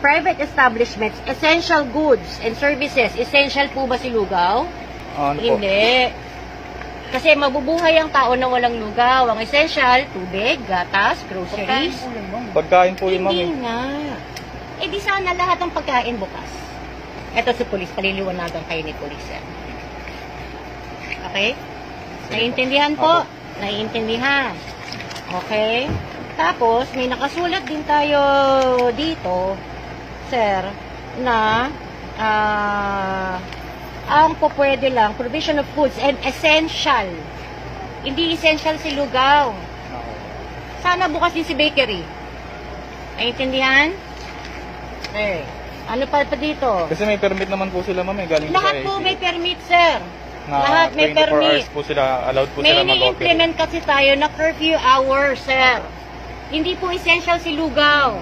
private establishments, essential goods and services, essential po ba si lugaw? Ano po? Hindi. Kasi mabubuhay ang tao na walang lugaw. Ang essential, tubig, gatas, groceries. Pagkain po yun, ma'am. Hindi eh. nga. Eh di sana lahat ng pagkain bukas. Ito si Police, paliliwanagan kayo ni Police. eh. Okay? Naiintindihan po? Naiintindihan. Okay? Tapos, may nakasulat din tayo dito, sir, na ah ang po pwede lang, provision of foods and essential. Hindi essential si lugaw. Sana bukas din si bakery. Naiintindihan? Eh, ano pa pa dito? Kasi may permit naman po sila, ma'am. Eh. Galing Lahat sa po may permit, sir. Na lahat may 24 permit. hours po sila, allowed po May sila mag-operate. ni-implement kasi tayo na curfew hour, sir. Hindi po essential si lugaw.